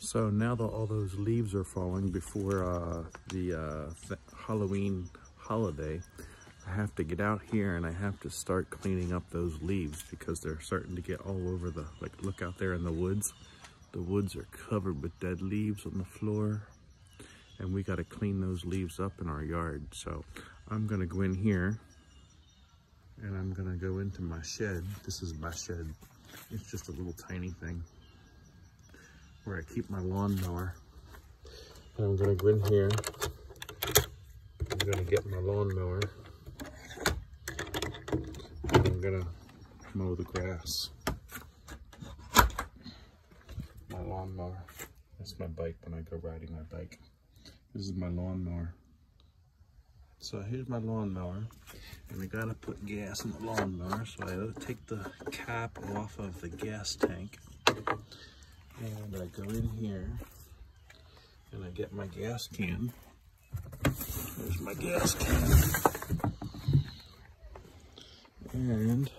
So now that all those leaves are falling before uh, the uh, Halloween holiday, I have to get out here and I have to start cleaning up those leaves because they're starting to get all over the, like look out there in the woods. The woods are covered with dead leaves on the floor and we got to clean those leaves up in our yard. So I'm going to go in here and I'm going to go into my shed. This is my shed. It's just a little tiny thing where I keep my lawnmower. And I'm to go in here. I'm to get my lawnmower. And I'm to mow the grass. My lawnmower. That's my bike when I go riding my bike. This is my lawnmower. So here's my lawnmower, and I gotta put gas in the lawnmower, so I take the cap off of the gas tank, and I go in here, and I get my gas can. There's my gas can. And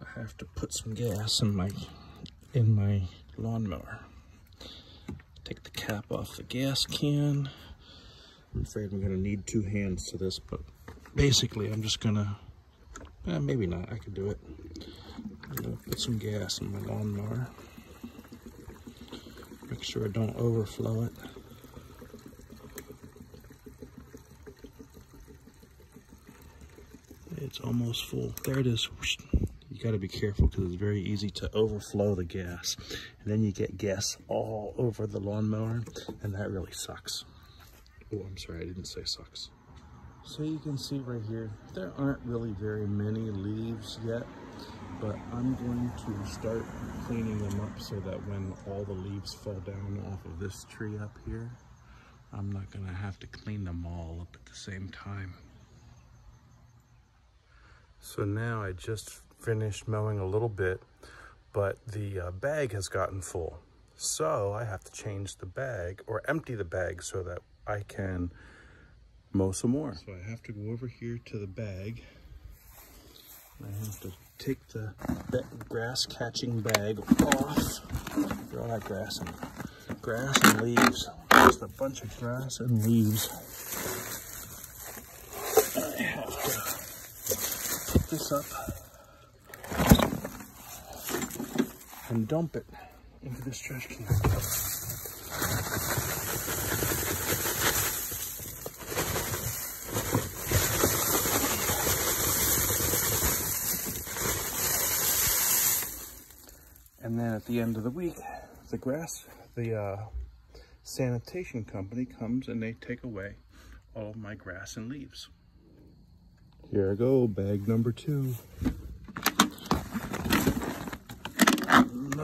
I have to put some gas in my in my lawnmower take the cap off the gas can. I'm afraid I'm gonna need two hands to this, but basically I'm just gonna, eh, maybe not, I could do it. Put some gas in my lawnmower. Make sure I don't overflow it. It's almost full. There it is you got to be careful because it's very easy to overflow the gas. And then you get gas all over the lawnmower, and that really sucks. Oh, I'm sorry, I didn't say sucks. So you can see right here, there aren't really very many leaves yet, but I'm going to start cleaning them up so that when all the leaves fall down off of this tree up here, I'm not gonna have to clean them all up at the same time. So now I just finished mowing a little bit, but the uh, bag has gotten full. So I have to change the bag or empty the bag so that I can mow some more. So I have to go over here to the bag. I have to take the grass catching bag off. Throw that grass and grass and leaves. Just a bunch of grass and leaves. I have to pick this up and dump it into this trash can. And then at the end of the week, the grass, the uh, sanitation company comes and they take away all my grass and leaves. Here I go, bag number two.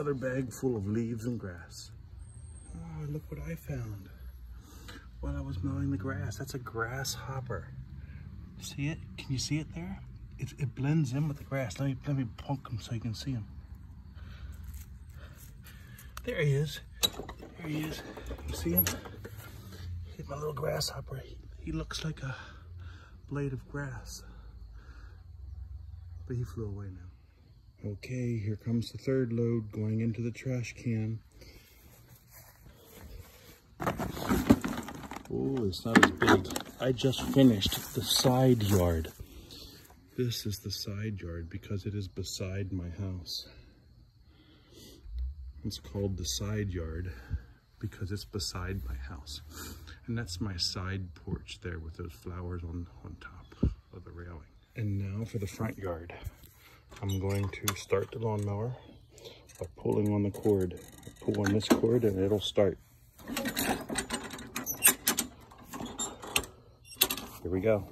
another bag full of leaves and grass. Oh, look what I found while I was mowing the grass. That's a grasshopper. See it? Can you see it there? It, it blends in with the grass. Let me, let me poke him so you can see him. There he is. There he is. You see him? He's my little grasshopper. He, he looks like a blade of grass. But he flew away now. Okay, here comes the third load going into the trash can. Oh, it's not as big. I just finished the side yard. This is the side yard because it is beside my house. It's called the side yard because it's beside my house. And that's my side porch there with those flowers on, on top of the railing. And now for the front yard. I'm going to start the lawnmower by pulling on the cord. I pull on this cord and it'll start. Here we go.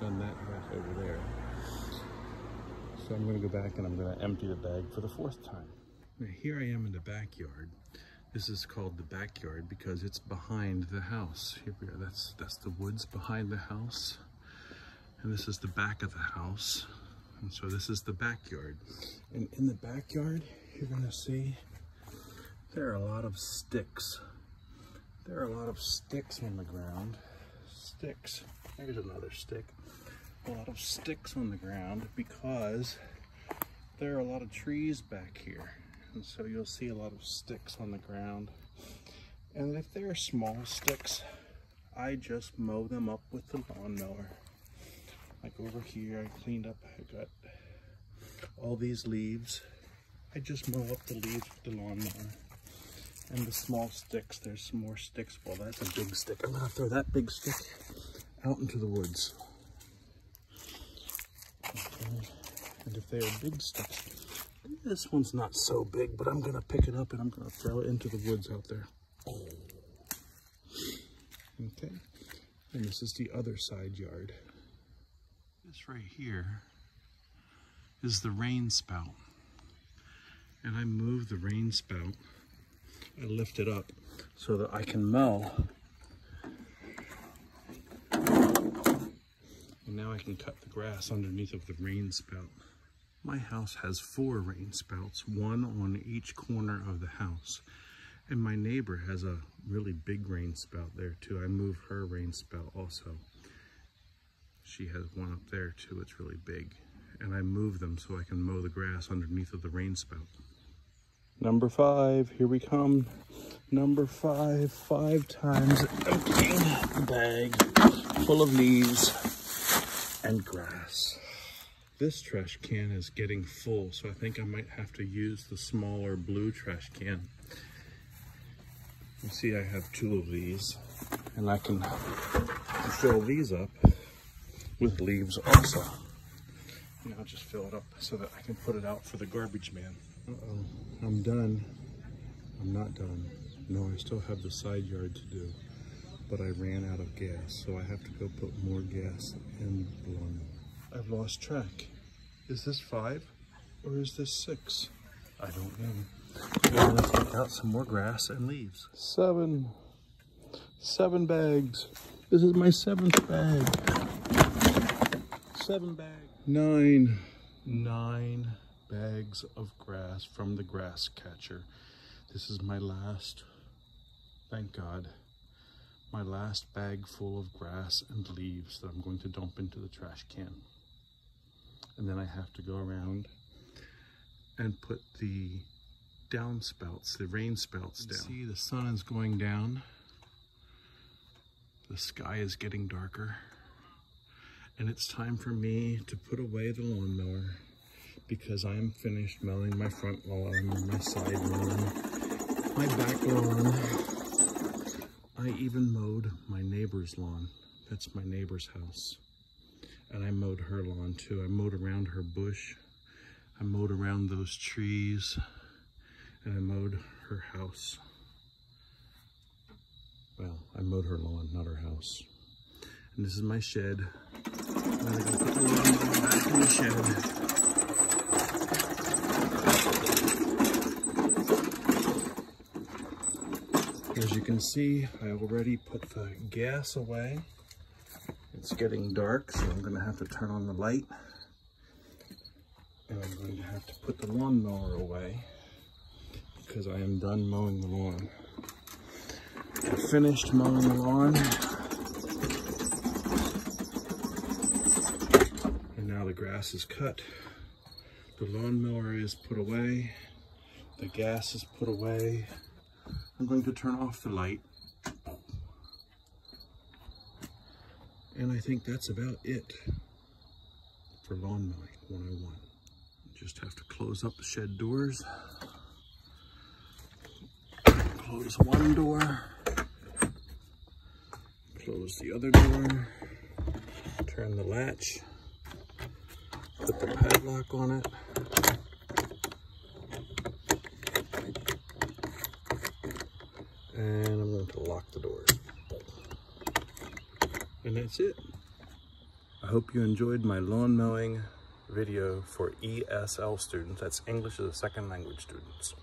Done that back over there. So I'm going to go back and I'm going to empty the bag for the fourth time. Now here I am in the backyard. This is called the backyard because it's behind the house. Here we are. That's that's the woods behind the house. And this is the back of the house. And so this is the backyard. And in the backyard, you're gonna see there are a lot of sticks. There are a lot of sticks on the ground. Sticks. There's another stick. A lot of sticks on the ground because there are a lot of trees back here. And so you'll see a lot of sticks on the ground. And if they're small sticks, I just mow them up with the lawnmower. Like over here, I cleaned up, I got all these leaves. I just mow up the leaves with the lawnmower. And the small sticks, there's some more sticks. Well, that's a big stick. I'm gonna throw that big stick out into the woods. Okay. And if they are big sticks, this one's not so big, but I'm gonna pick it up and I'm gonna throw it into the woods out there. Okay, and this is the other side yard. This right here is the rain spout. And I move the rain spout, I lift it up so that I can mow. And now I can cut the grass underneath of the rain spout. My house has four rain spouts, one on each corner of the house. And my neighbor has a really big rain spout there too. I move her rain spout also. She has one up there too, it's really big. And I move them so I can mow the grass underneath of the rain spout. Number five, here we come. Number five, five times emptying the bag full of leaves and grass. This trash can is getting full, so I think I might have to use the smaller blue trash can. You see I have two of these, and I can fill these up with leaves also. And I'll just fill it up so that I can put it out for the garbage man. Uh-oh, I'm done. I'm not done. No, I still have the side yard to do, but I ran out of gas, so I have to go put more gas in the lawnmower. I've lost track. Is this five or is this six? I don't know. Now let's take out some more grass and leaves. Seven. Seven bags. This is my seventh bag. Seven bags. Nine. Nine bags of grass from the grass catcher. This is my last, thank God, my last bag full of grass and leaves that I'm going to dump into the trash can and then I have to go around and put the downspouts, the rain spouts down. See, the sun is going down. The sky is getting darker. And it's time for me to put away the lawnmower because I am finished mowing my front lawn, my side lawn, my back lawn. I even mowed my neighbor's lawn. That's my neighbor's house. And I mowed her lawn too. I mowed around her bush. I mowed around those trees. And I mowed her house. Well, I mowed her lawn, not her house. And this is my shed. I'm gonna go put the lawn back in the shed. Can see, I already put the gas away. It's getting dark, so I'm gonna have to turn on the light. And I'm going to have to put the lawnmower away because I am done mowing the lawn. I finished mowing the lawn. And now the grass is cut. The lawnmower is put away. The gas is put away. I'm going to turn off the light And I think that's about it for lawn mowing 101. Just have to close up the shed doors. Close one door. Close the other door. Turn the latch. Put the padlock on it. And I'm going to lock the door. And that's it. I hope you enjoyed my lawn mowing video for ESL students. That's English as a Second Language students.